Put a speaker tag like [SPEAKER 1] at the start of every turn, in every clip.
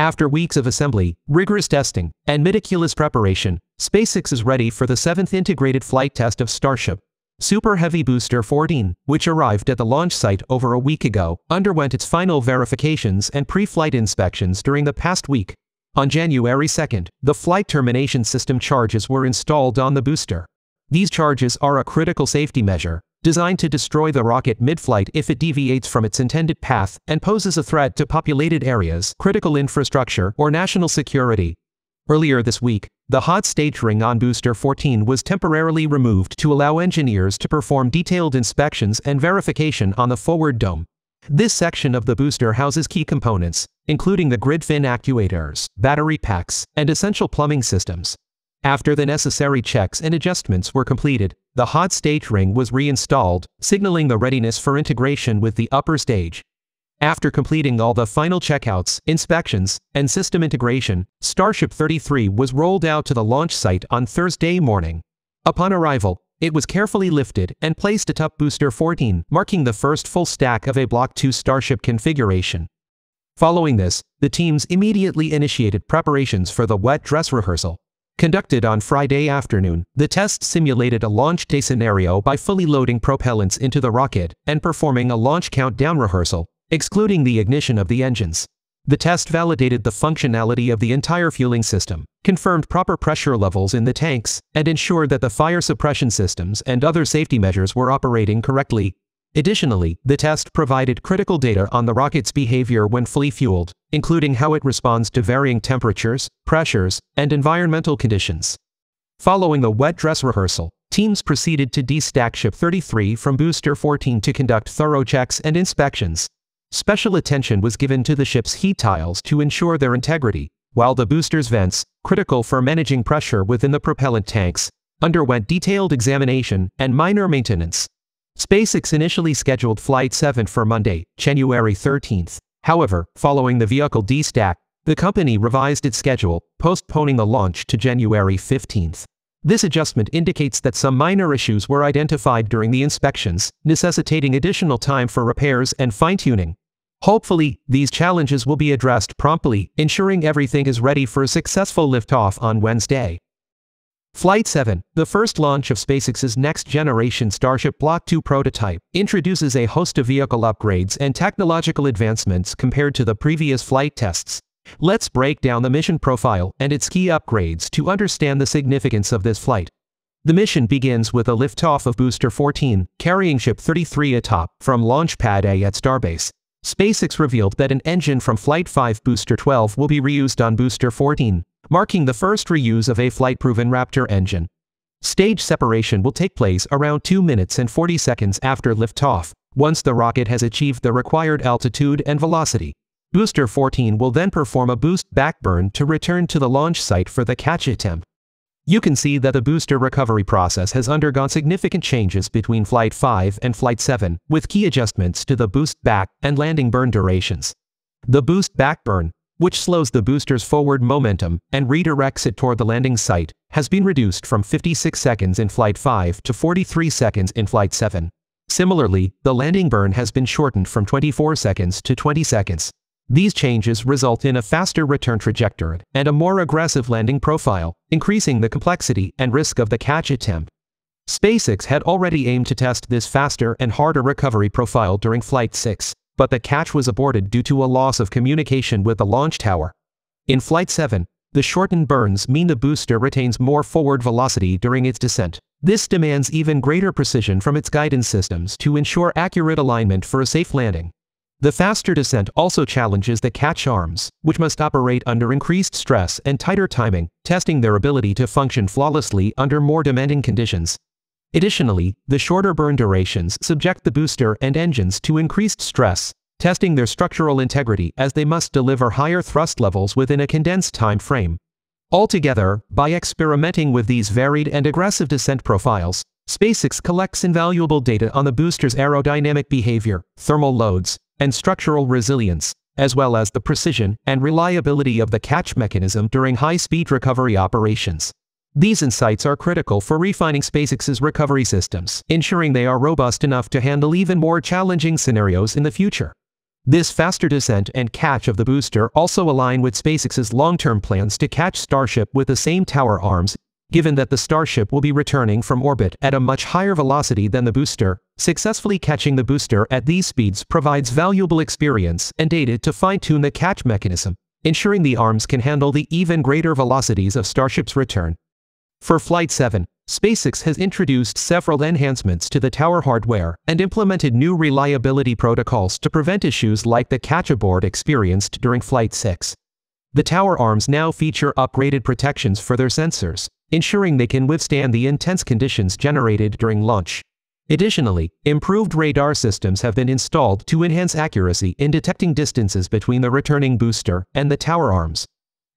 [SPEAKER 1] After weeks of assembly, rigorous testing, and meticulous preparation, SpaceX is ready for the seventh integrated flight test of Starship. Super Heavy Booster 14, which arrived at the launch site over a week ago, underwent its final verifications and pre-flight inspections during the past week. On January 2nd, the flight termination system charges were installed on the booster. These charges are a critical safety measure, designed to destroy the rocket mid-flight if it deviates from its intended path and poses a threat to populated areas, critical infrastructure, or national security. Earlier this week, the hot stage ring on Booster 14 was temporarily removed to allow engineers to perform detailed inspections and verification on the forward dome. This section of the booster houses key components, including the grid fin actuators, battery packs, and essential plumbing systems. After the necessary checks and adjustments were completed, the hot stage ring was reinstalled, signaling the readiness for integration with the upper stage. After completing all the final checkouts, inspections, and system integration, Starship 33 was rolled out to the launch site on Thursday morning. Upon arrival, it was carefully lifted and placed atop Booster 14, marking the first full stack of a Block 2 Starship configuration. Following this, the teams immediately initiated preparations for the wet dress rehearsal, Conducted on Friday afternoon, the test simulated a launch day scenario by fully loading propellants into the rocket and performing a launch countdown rehearsal, excluding the ignition of the engines. The test validated the functionality of the entire fueling system, confirmed proper pressure levels in the tanks, and ensured that the fire suppression systems and other safety measures were operating correctly. Additionally, the test provided critical data on the rocket's behavior when fully fueled, including how it responds to varying temperatures, pressures, and environmental conditions. Following the wet dress rehearsal, teams proceeded to destack Ship 33 from Booster 14 to conduct thorough checks and inspections. Special attention was given to the ship's heat tiles to ensure their integrity, while the booster's vents, critical for managing pressure within the propellant tanks, underwent detailed examination and minor maintenance. SpaceX initially scheduled Flight 7 for Monday, January 13th. However, following the vehicle destack, the company revised its schedule, postponing the launch to January 15th. This adjustment indicates that some minor issues were identified during the inspections, necessitating additional time for repairs and fine-tuning. Hopefully, these challenges will be addressed promptly, ensuring everything is ready for a successful liftoff on Wednesday. Flight 7, the first launch of SpaceX's next-generation Starship Block 2 prototype, introduces a host of vehicle upgrades and technological advancements compared to the previous flight tests. Let's break down the mission profile and its key upgrades to understand the significance of this flight. The mission begins with a liftoff of Booster 14, carrying Ship 33 atop from Launch Pad A at Starbase. SpaceX revealed that an engine from Flight 5 Booster 12 will be reused on Booster 14, marking the first reuse of a flight-proven Raptor engine. Stage separation will take place around 2 minutes and 40 seconds after liftoff, once the rocket has achieved the required altitude and velocity. Booster 14 will then perform a boost backburn to return to the launch site for the catch attempt. You can see that the booster recovery process has undergone significant changes between Flight 5 and Flight 7, with key adjustments to the boost back and landing burn durations. The boost backburn, which slows the booster's forward momentum and redirects it toward the landing site, has been reduced from 56 seconds in Flight 5 to 43 seconds in Flight 7. Similarly, the landing burn has been shortened from 24 seconds to 20 seconds. These changes result in a faster return trajectory and a more aggressive landing profile, increasing the complexity and risk of the catch attempt. SpaceX had already aimed to test this faster and harder recovery profile during Flight 6, but the catch was aborted due to a loss of communication with the launch tower. In Flight 7, the shortened burns mean the booster retains more forward velocity during its descent. This demands even greater precision from its guidance systems to ensure accurate alignment for a safe landing. The faster descent also challenges the catch arms, which must operate under increased stress and tighter timing, testing their ability to function flawlessly under more demanding conditions. Additionally, the shorter burn durations subject the booster and engines to increased stress, testing their structural integrity as they must deliver higher thrust levels within a condensed time frame. Altogether, by experimenting with these varied and aggressive descent profiles, SpaceX collects invaluable data on the booster's aerodynamic behavior, thermal loads, and structural resilience, as well as the precision and reliability of the catch mechanism during high-speed recovery operations. These insights are critical for refining SpaceX's recovery systems, ensuring they are robust enough to handle even more challenging scenarios in the future. This faster descent and catch of the booster also align with SpaceX's long-term plans to catch Starship with the same tower arms, given that the Starship will be returning from orbit at a much higher velocity than the booster. Successfully catching the booster at these speeds provides valuable experience and data to fine-tune the catch mechanism, ensuring the arms can handle the even greater velocities of Starship's return. For Flight 7, SpaceX has introduced several enhancements to the tower hardware and implemented new reliability protocols to prevent issues like the catch abort experienced during Flight 6. The tower arms now feature upgraded protections for their sensors, ensuring they can withstand the intense conditions generated during launch. Additionally, improved radar systems have been installed to enhance accuracy in detecting distances between the returning booster and the tower arms,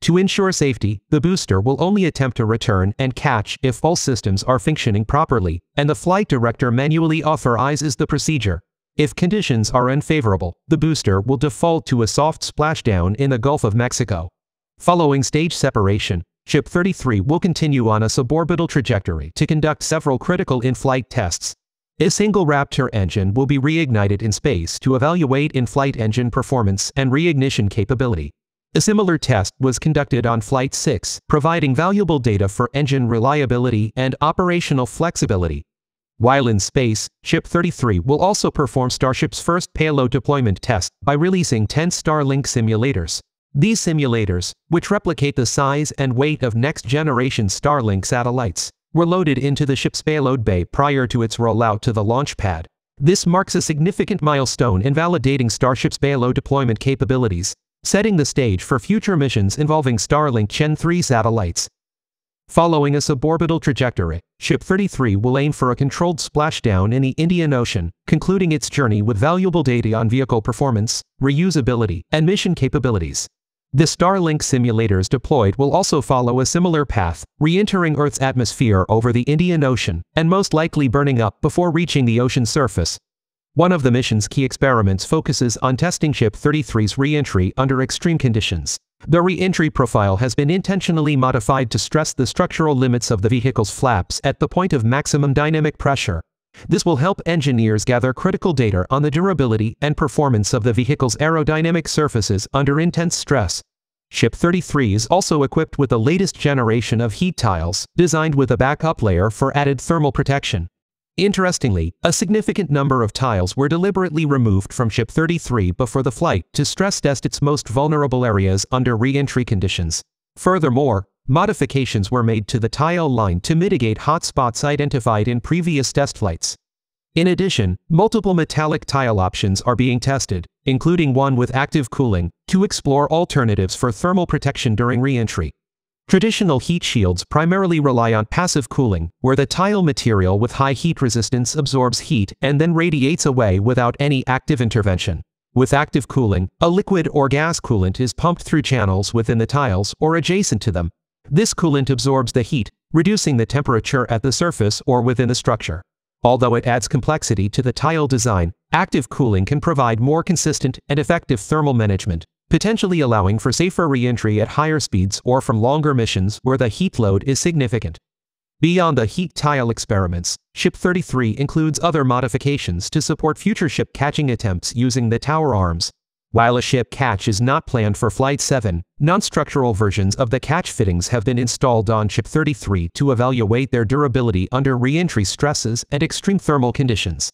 [SPEAKER 1] to ensure safety, the booster will only attempt to return and catch if all systems are functioning properly, and the flight director manually authorizes the procedure. If conditions are unfavorable, the booster will default to a soft splashdown in the Gulf of Mexico. Following stage separation, Ship 33 will continue on a suborbital trajectory to conduct several critical in-flight tests. A single Raptor engine will be reignited in space to evaluate in-flight engine performance and reignition capability. A similar test was conducted on Flight 6, providing valuable data for engine reliability and operational flexibility. While in space, Ship 33 will also perform Starship's first payload deployment test by releasing 10 Starlink simulators. These simulators, which replicate the size and weight of next-generation Starlink satellites, were loaded into the ship's payload bay prior to its rollout to the launch pad. This marks a significant milestone in validating Starship's payload deployment capabilities setting the stage for future missions involving Starlink Gen 3 satellites. Following a suborbital trajectory, Ship 33 will aim for a controlled splashdown in the Indian Ocean, concluding its journey with valuable data on vehicle performance, reusability, and mission capabilities. The Starlink simulators deployed will also follow a similar path, re-entering Earth's atmosphere over the Indian Ocean, and most likely burning up before reaching the ocean surface, one of the mission's key experiments focuses on testing Ship 33's re-entry under extreme conditions. The re-entry profile has been intentionally modified to stress the structural limits of the vehicle's flaps at the point of maximum dynamic pressure. This will help engineers gather critical data on the durability and performance of the vehicle's aerodynamic surfaces under intense stress. Ship 33 is also equipped with the latest generation of heat tiles, designed with a backup layer for added thermal protection. Interestingly, a significant number of tiles were deliberately removed from Ship 33 before the flight to stress test its most vulnerable areas under re-entry conditions. Furthermore, modifications were made to the tile line to mitigate hotspots identified in previous test flights. In addition, multiple metallic tile options are being tested, including one with active cooling, to explore alternatives for thermal protection during re-entry. Traditional heat shields primarily rely on passive cooling, where the tile material with high heat resistance absorbs heat and then radiates away without any active intervention. With active cooling, a liquid or gas coolant is pumped through channels within the tiles or adjacent to them. This coolant absorbs the heat, reducing the temperature at the surface or within the structure. Although it adds complexity to the tile design, active cooling can provide more consistent and effective thermal management, potentially allowing for safer re-entry at higher speeds or from longer missions where the heat load is significant. Beyond the heat tile experiments, Ship 33 includes other modifications to support future ship catching attempts using the tower arms. While a ship catch is not planned for Flight 7, non-structural versions of the catch fittings have been installed on Ship 33 to evaluate their durability under re-entry stresses and extreme thermal conditions.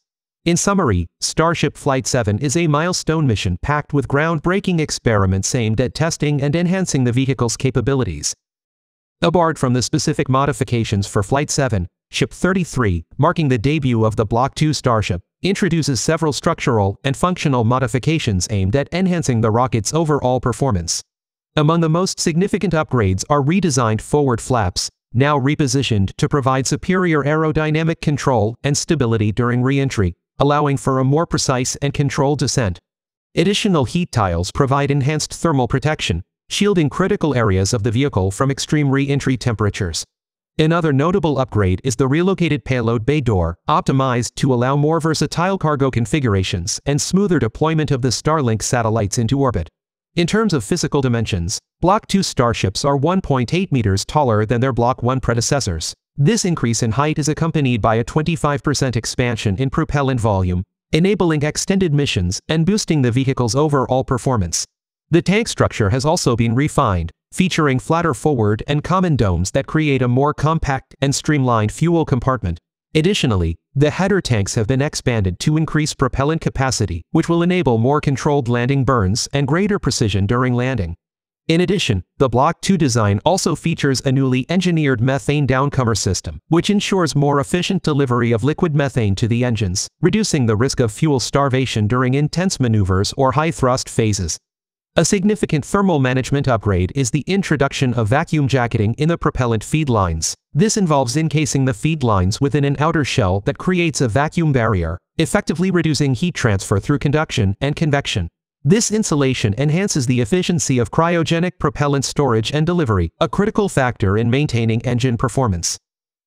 [SPEAKER 1] In summary, Starship Flight 7 is a milestone mission packed with groundbreaking experiments aimed at testing and enhancing the vehicle's capabilities. Apart from the specific modifications for Flight 7, Ship 33, marking the debut of the Block 2 Starship, introduces several structural and functional modifications aimed at enhancing the rocket's overall performance. Among the most significant upgrades are redesigned forward flaps, now repositioned to provide superior aerodynamic control and stability during re-entry, allowing for a more precise and controlled descent. Additional heat tiles provide enhanced thermal protection, shielding critical areas of the vehicle from extreme re-entry temperatures. Another notable upgrade is the relocated payload bay door, optimized to allow more versatile cargo configurations and smoother deployment of the Starlink satellites into orbit. In terms of physical dimensions, Block 2 starships are 1.8 meters taller than their Block 1 predecessors, this increase in height is accompanied by a 25% expansion in propellant volume, enabling extended missions and boosting the vehicle's overall performance. The tank structure has also been refined, featuring flatter forward and common domes that create a more compact and streamlined fuel compartment. Additionally, the header tanks have been expanded to increase propellant capacity, which will enable more controlled landing burns and greater precision during landing. In addition, the Block 2 design also features a newly engineered methane downcomer system, which ensures more efficient delivery of liquid methane to the engines, reducing the risk of fuel starvation during intense maneuvers or high-thrust phases. A significant thermal management upgrade is the introduction of vacuum jacketing in the propellant feed lines. This involves encasing the feed lines within an outer shell that creates a vacuum barrier, effectively reducing heat transfer through conduction and convection. This insulation enhances the efficiency of cryogenic propellant storage and delivery, a critical factor in maintaining engine performance.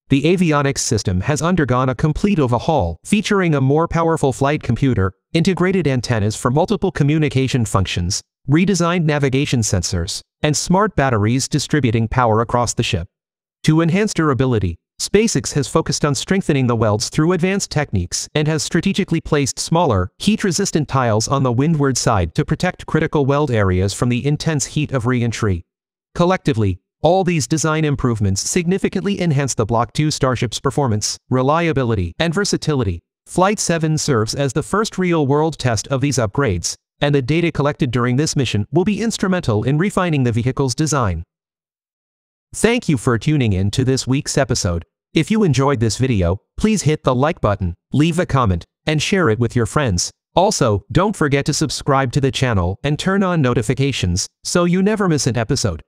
[SPEAKER 1] The avionics system has undergone a complete overhaul, featuring a more powerful flight computer, integrated antennas for multiple communication functions, redesigned navigation sensors, and smart batteries distributing power across the ship. To enhance durability, SpaceX has focused on strengthening the welds through advanced techniques and has strategically placed smaller, heat-resistant tiles on the windward side to protect critical weld areas from the intense heat of re-entry. Collectively, all these design improvements significantly enhance the Block 2 Starship's performance, reliability, and versatility. Flight 7 serves as the first real-world test of these upgrades, and the data collected during this mission will be instrumental in refining the vehicle's design. Thank you for tuning in to this week's episode. If you enjoyed this video, please hit the like button, leave a comment, and share it with your friends. Also, don't forget to subscribe to the channel and turn on notifications so you never miss an episode.